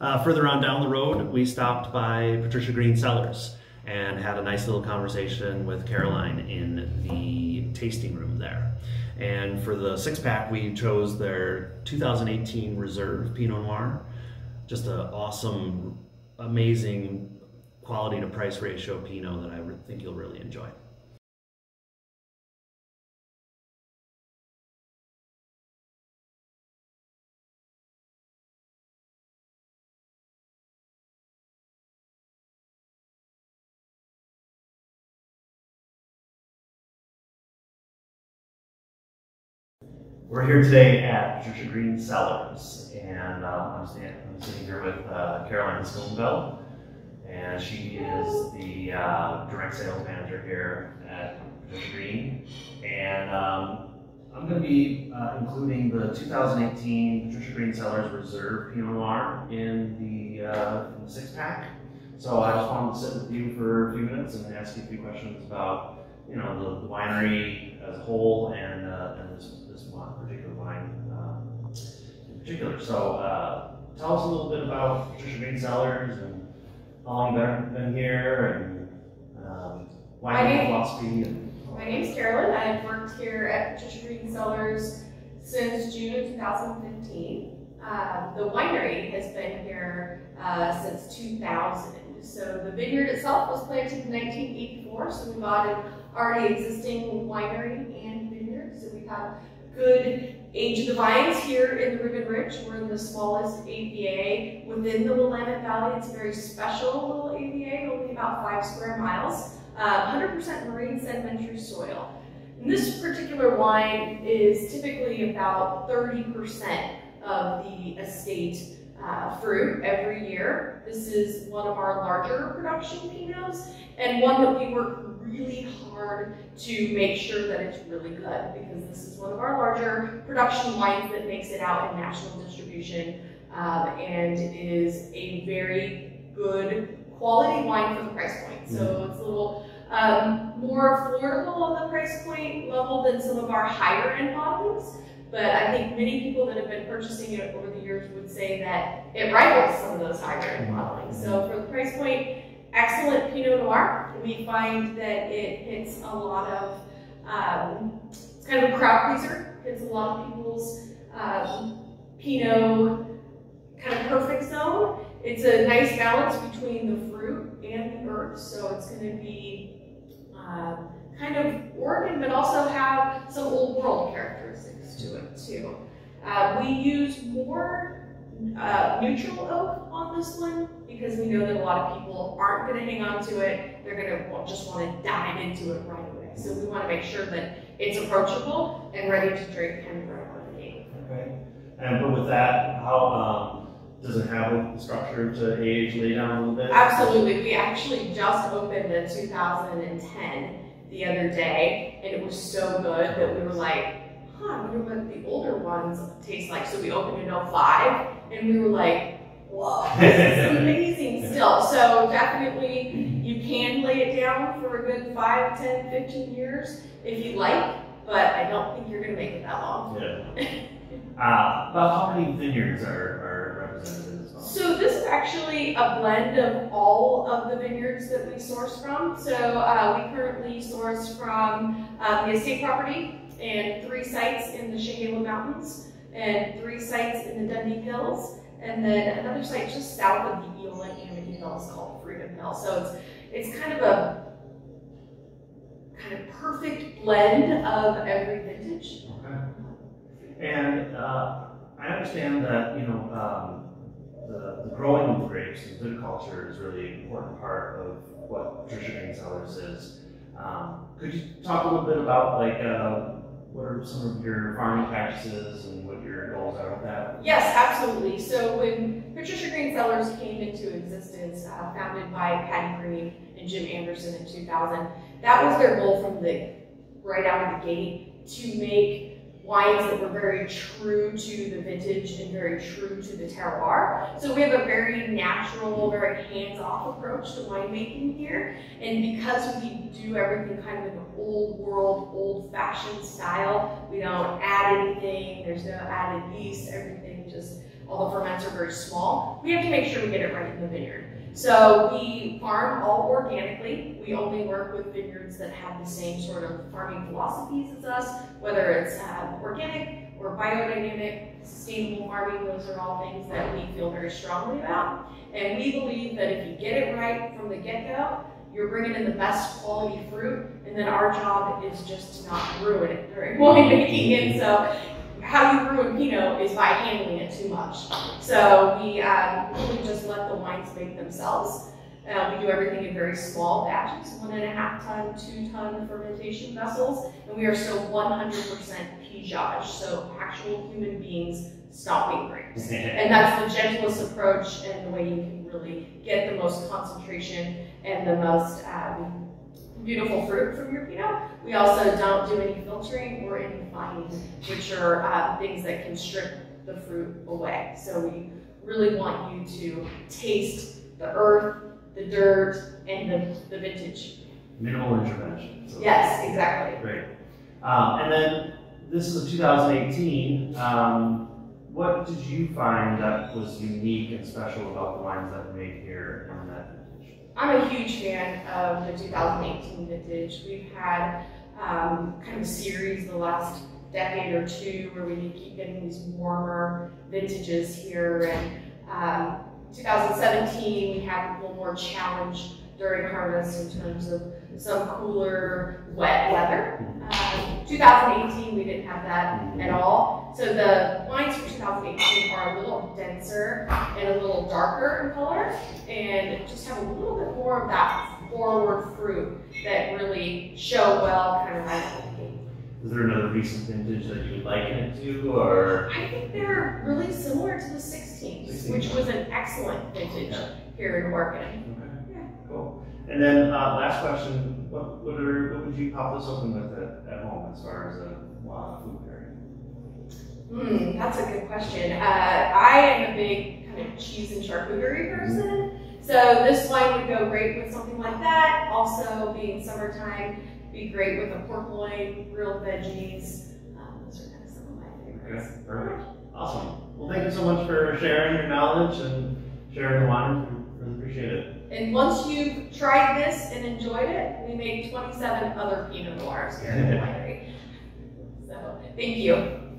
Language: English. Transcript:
Uh, further on down the road, we stopped by Patricia Green Cellars and had a nice little conversation with Caroline in the tasting room there. And for the six pack, we chose their 2018 Reserve Pinot Noir. Just an awesome, amazing quality to price ratio Pinot that I think you'll really enjoy. We're here today at Patricia Green Cellars, and um, I'm, I'm, sitting here with uh, Caroline Stoneveld, and she is the uh, direct sales manager here at Patricia Green. And um, I'm going to be uh, including the 2018 Patricia Green Cellars Reserve Pinot Noir in the, uh, in the six pack. So I just wanted to sit with you for a few minutes and ask you a few questions about, you know, the, the winery as a whole and, uh, and this particular. So uh, tell us a little bit about Patricia Green Cellars and how long you've been here and um, wine philosophy. And, my name is Carolyn. I've worked here at Patricia Green Cellars since June of 2015. Uh, the winery has been here uh, since 2000. So the vineyard itself was planted in 1984, so we bought an already existing winery and vineyard. So we have good age of the vines here in the Ribbon Ridge. We're in the smallest AVA within the Willamette Valley. It's a very special little AVA, only about five square miles. 100% uh, marine sedimentary soil. And this particular wine is typically about 30% of the estate uh, fruit every year. This is one of our larger production Pinots and one that we work really hard to make sure that it's really good because this is one of our larger production wines that makes it out in national distribution um, and is a very good quality wine for the price point. So mm-hmm. it's a little um, more affordable on the price point level than some of our higher end bottlings. But I think many people that have been purchasing it over the years would say that it rivals some of those higher end bottlings. So for the price point, excellent Pinot Noir. We find that it hits a lot of, um, it's kind of a crowd pleaser. Hits a lot of people's um, Pinot kind of perfect zone. It's a nice balance between the fruit and the earth, so it's going to be uh, kind of Oregon, but also have some old world characteristics to it too. Uh, we use more uh, neutral oak this one because we know that a lot of people aren't going to hang on to it. They're going to just want to dive into it right away. So we want to make sure that it's approachable and ready to drink kind of right out of the gate. Okay. And but with that, how um, does it have a structure to age, lay down a little bit? Absolutely. We actually just opened in 2010 the other day, and it was so good that we were like, huh, I wonder what the older ones taste like. So we opened in 05, and we were like, whoa, this is amazing still. So definitely you can lay it down for a good 5, 10, 15 years if you like, but I don't think you're going to make it that long. Yeah. uh, about how many vineyards are, are represented in this one? So this is actually a blend of all of the vineyards that we source from. So uh, we currently source from um, the estate property and three sites in the Chehalem Mountains and three sites in the Dundee Hills and then another site just south of the Eola Amity Hills called Freedom Hill. So it's it's kind of a kind of perfect blend of every vintage. Okay. And uh, I understand that you know um, the, the growing of grapes and viticulture is really an important part of what Patricia Green Cellars is. Um, could you talk a little bit about like uh, what are some of your farming practices and what your goals are with that? Yes, absolutely. So when Patricia Green Cellars came into existence, uh, founded by Patty Green and Jim Anderson in 2000, that was their goal from the right out of the gate to make wines that were very true to the vintage and very true to the terroir. So we have a very natural, very hands-off approach to winemaking here. And because we do everything kind of in an old world, old-fashioned style, we don't add anything, there's no added yeast, everything just all the ferments are very small. We have to make sure we get it right in the vineyard. So we farm all organically. We only work with vineyards that have the same sort of farming philosophies as us, whether it's uh, organic or biodynamic, sustainable farming. Those are all things that we feel very strongly about. And we believe that if you get it right from the get-go, you're bringing in the best quality fruit, and then our job is just to not ruin it during winemaking. And so how you ruin Pinot is by handling it too much. So we um, really just let the wines make themselves. Uh, we do everything in very small batches, one and a half ton, two ton fermentation vessels, and we are still 100% pigeage, so actual human beings stomping grapes. And that's the gentlest approach and the way you can really get the most concentration and the most um, beautiful fruit from your Pinot. We also don't do any filtering or any fining, which are uh, things that can strip the fruit away. So we really want you to taste the earth, the dirt, and the, the vintage. Minimal intervention. So Yes, exactly. Great. Um, and then this is a 2018. Um, what did you find that was unique and special about the wines that were made here in that? I'm a huge fan of the 2018 vintage. We've had um, kind of a series the last decade or two where we keep getting these warmer vintages here. And um, 2017, we had a little more challenge during harvest in terms of some cooler, wet weather. Um, 2018, we didn't have that at all. So the wines for 2018 are a little denser and a little darker in color, and just have a little bit more of that forward fruit that really show well kind of right out of the gate. Is there another recent vintage that you would liken it to, or? I think they're really similar to the 16s, which was an excellent vintage Yeah. here in Oregon. Okay. Yeah. Cool. And then uh, last question: What what, are, what would you pop this open with at, at home as far as a uh, food pairing? Hmm, that's a good question. Uh, I am a big kind of cheese and charcuterie person, so this wine would go great with something like that. Also, being summertime, be great with a pork loin, grilled veggies. Um, those are kind of some of my favorites. Okay, perfect. Awesome. Well, thank you so much for sharing your knowledge and sharing the wine. We really appreciate it. And once you've tried this and enjoyed it, we make 27 other Pinot Noirs here at the winery. So, thank you.